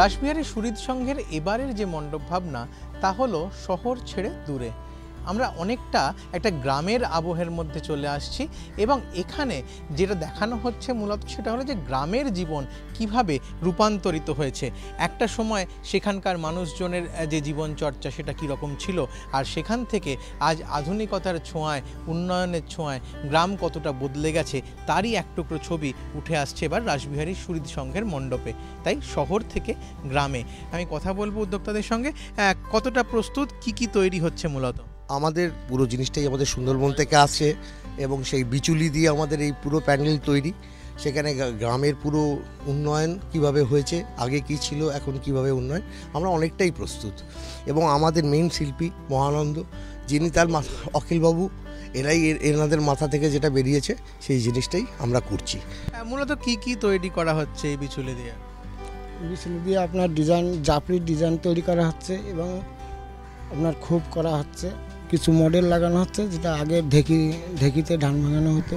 রাসবিহারী সুরিত সংঘের এবারের যে মণ্ডপ ভাবনা তা হলো শহর ছেড়ে দূরে। আমরা অনেকটা একটা গ্রামের আবহের মধ্যে চলে আসছি এবং এখানে যেটা দেখানো হচ্ছে মূলত সেটা হলো যে গ্রামের জীবন কীভাবে রূপান্তরিত হয়েছে। একটা সময় সেখানকার মানুষজনের যে জীবন চর্চা সেটা কীরকম ছিল আর সেখান থেকে আজ আধুনিকতার ছোঁয়ায়, উন্নয়নের ছোঁয়ায় গ্রাম কতটা বদলে গেছে তারই এক টুকরো ছবি উঠে আসছে এবার রাসবিহারী সুরিত সংঘের মণ্ডপে। তাই শহর থেকে গ্রামে। আমি কথা বলব উদ্যোক্তাদের সঙ্গে কতটা প্রস্তুত, কি কি তৈরি হচ্ছে মূলত? আমাদের পুরো জিনিসটাই আমাদের সুন্দরবন থেকে আসে এবং সেই বিচুলি দিয়ে আমাদের এই পুরো প্যান্ডেল তৈরি। সেখানে গ্রামের পুরো উন্নয়ন কীভাবে হয়েছে আগে কি ছিল এখন কীভাবে উন্নয়ন আমরা অনেকটাই প্রস্তুত। এবং আমাদের মেইন শিল্পী মহানন্দ যিনি তার মা- অখিলবাবু এরাই এর- এনাদের মাথা থেকে যেটা বেরিয়েছে সেই জিনিসটাই আমরা করছি। মূলত কি কি তৈরি করা হচ্ছে এই বিচুলি দিয়ে? বিচুলি দিয়ে আপনার ডিজাইন জাপড়ির ডিজাইন তৈরি করা হচ্ছে এবং আপনার খুব করা হচ্ছে। কিছু মডেল লাগানো হচ্ছে, যেটা আগে ঢেকি, ঢেকিতে ধান ভাঙানো হতো।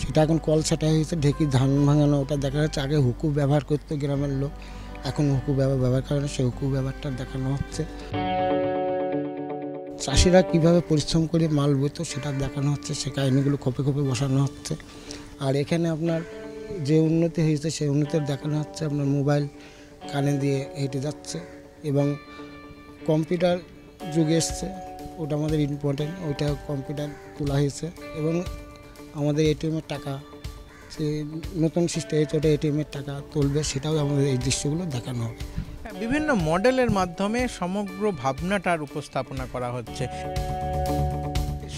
সেটা এখন কল ছাটা হয়েছে, ঢেকি ধান ভাঙানো, ওটা দেখা যাচ্ছে আগে হুকু ব্যবহার করতো গ্রামের লোক। এখন হুকু ব্যবহার ব্যবহার করে না সেই হুকু ব্যবহারটা দেখানো হচ্ছে। চাষিরা কীভাবে পরিশ্রম করে মাল বইতো সেটা দেখানো হচ্ছে, সে কাহিনিগুলো খোপে খোপে বসানো হচ্ছে। আর এখানে আপনার যে উন্নতি হয়েছে, সেই উন্নতির দেখানো হচ্ছে, আপনার মোবাইল কানে দিয়ে হেঁটে যাচ্ছে এবং কম্পিউটার যুগে এসছে। ওটা আমাদের ইম্পর্টেন্ট ওইটা কম্পিউটার তোলা হয়েছে এবং আমাদের এটিএমের টাকা সে নতুন সিস্টেম ওটা এটিএমের টাকা তুলবে সেটাও আমাদের এই দৃশ্যগুলো দেখানো হবে। হ্যাঁ, বিভিন্ন মডেলের মাধ্যমে সমগ্র ভাবনাটার উপস্থাপনা করা হচ্ছে।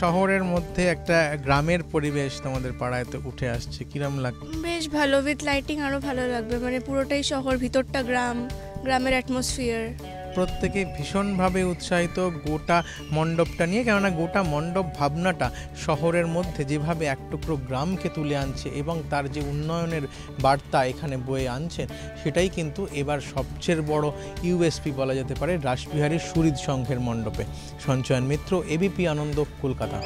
শহরের মধ্যে একটা গ্রামের পরিবেশ তোমাদের পাড়ায় তো উঠে আসছে কিরম লাগছে বেশ ভালো উইথ লাইটিং আরও ভালো লাগবে মানে পুরোটাই শহর ভিতরটা গ্রাম গ্রামের অ্যাটমসফিয়ার প্রত্যেকে ভীষণভাবে উৎসাহিত গোটা মণ্ডপটা নিয়ে, কেননা গোটা মণ্ডপ ভাবনাটা শহরের মধ্যে যেভাবে এক টুকরো গ্রামকে তুলে আনছে এবং তার যে উন্নয়নের বার্তা এখানে বয়ে আনছেন সেটাই কিন্তু এবার সবচেয়ে বড় ইউএসপি বলা যেতে পারে রাসবিহারী সুরিদ সংঘের মণ্ডপে। সঞ্চয়ন মিত্র, এবিপি আনন্দ, কলকাতা।